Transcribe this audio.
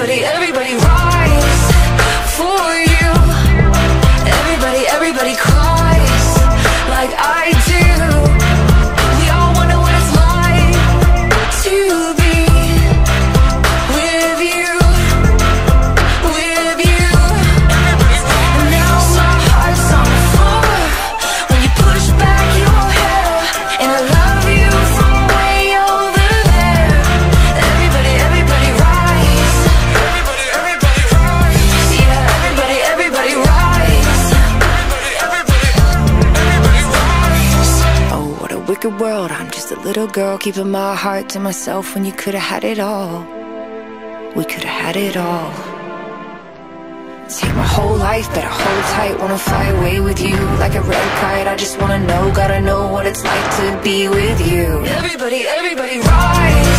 Everybody, everybody wicked world. I'm just a little girl keeping my heart to myself when you could have had it all. We could have had it all. Take my whole life, better hold tight. Wanna fly away with you like a red kite. I just wanna know, gotta know what it's like to be with you. Everybody, everybody you.